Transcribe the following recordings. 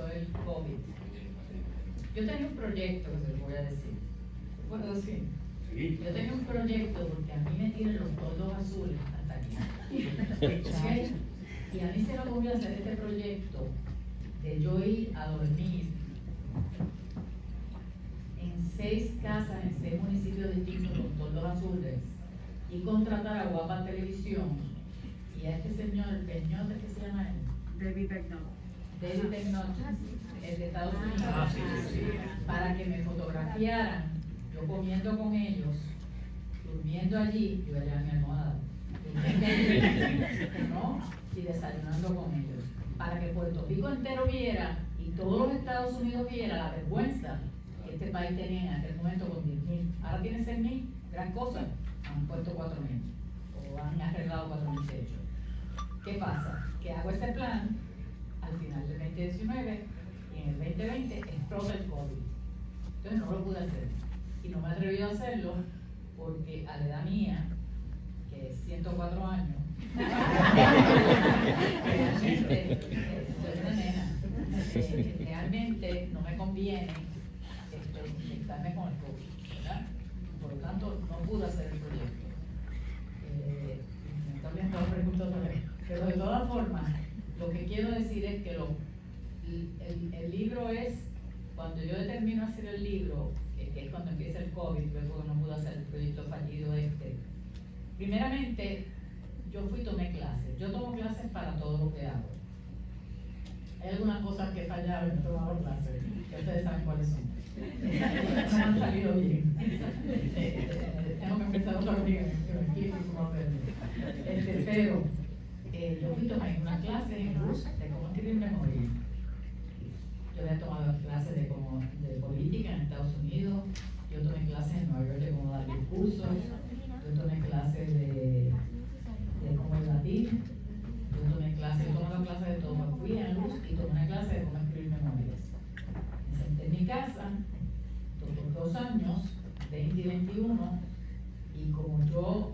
empezó el COVID, yo tenía un proyecto que se lo voy a decir. ¿Puedo decir? Yo tenía un proyecto porque a mí me tienen los toldos azules hasta aquí. Y a mí se me ocurrió hacer este proyecto de yo ir a dormir en seis casas, en seis municipios distintos con toldos azules y contratar a Guapa Televisión y a este señor, Peñón, ¿qué se llama él? David Becknell. David Becknott, el de Estados Unidos, Ah, sí, sí, para que me fotografiaran, yo comiendo con ellos, durmiendo allí, yo allá en mi almohada, ¿no? Y desayunando con ellos, para que Puerto Rico entero viera y todos los Estados Unidos viera la vergüenza que este país tenía en aquel momento con 10.000. Ahora tiene 6.000, gran cosa, han puesto 4.000 o han arreglado 4.000 techos. ¿Qué pasa? Que hago ese plan al final del 2019 y en el 2020 explota el COVID. Entonces no lo pude hacer. Y no me he atrevido a hacerlo porque a la edad mía, que es 104 años, realmente, eh, eh, realmente no me conviene este, inyectarme con el COVID, ¿verdad? Por lo tanto, no pude hacer el proyecto. Eh, me está viendo la pregunta otra vez. Pero de todas formas, lo que quiero que lo, el, el libro es, cuando yo determino hacer el libro, que, es cuando empieza el COVID, luego no pude hacer el proyecto fallido este, primeramente yo fui y tomé clases. Yo tomo clases para todo lo que hago. Hay algunas cosas que fallaron en tomar clases, que ustedes saben cuáles son. no han salido bien. Tengo que empezar otra vez que me explique cómo hacerlo. Este, pero yo fui tomar una clase en Rus de cómo escribir memoria. Yo había tomado clases de, cómo, de política en Estados Unidos, yo tomé clases en Nueva York de cómo dar discursos, yo tomé clases de, de cómo debatir, yo tomé clases, yo tomé clases de todo, fui a Luz y tomé una clase de cómo escribir memorias. Me senté en mi casa, por dos años, 20 y 21, y como yo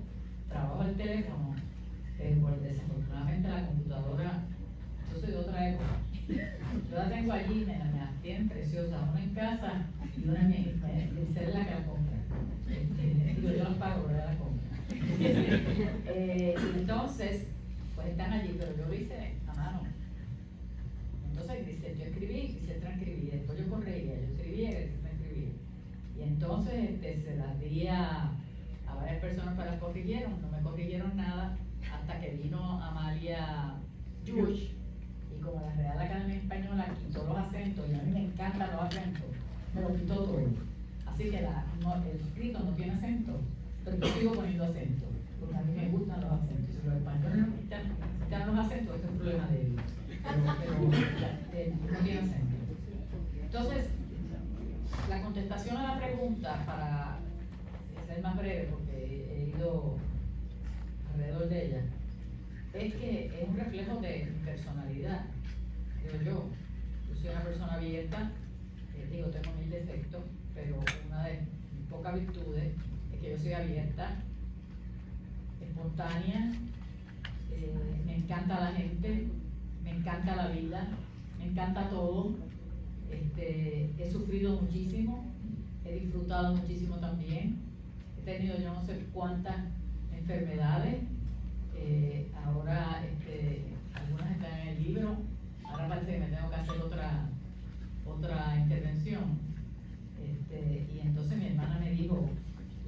trabajo el teléfono, pero por desafortunadamente la computadora, yo soy de otra época. La, me las tienen preciosas, una en casa y una en mi, ser la que la compra. Este, yo las pago, pero la compra. Y entonces, pues están allí, pero yo lo hice a mano. Entonces, dice, yo escribí, quise transcribir, después yo corregía, yo escribía y transcribía. Y entonces este, se las di a, a varias personas para las corrigieron, no me corrigieron nada hasta que vino Amalia Yush y como la Real Academia Española quitó los acentos y a mí me los acentos, me lo quitó todo. Así que el escrito no tiene acento, pero yo sigo poniendo acento, porque a mí me gustan los acentos. Si los españoles no quitan, los acentos, ese es un problema de ellos. Pero, no tiene acento. Entonces, la contestación a la pregunta, para ser más breve, porque he ido alrededor de ella, es que es un reflejo de personalidad, digo yo. Yo soy una persona abierta, digo, tengo mil defectos, pero una de mis pocas virtudes es que yo soy abierta, espontánea, eh, me encanta la gente, me encanta la vida, me encanta todo. Este, he sufrido muchísimo, he disfrutado muchísimo también. He tenido yo no sé cuántas enfermedades. eh, ahora este, algunas están en el libro. Ahora parece que me tengo que hacer otra, otra intervención. Este, y entonces mi hermana me dijo,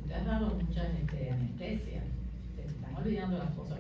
usted ha dado muchas este, anestesias, se están olvidando las cosas,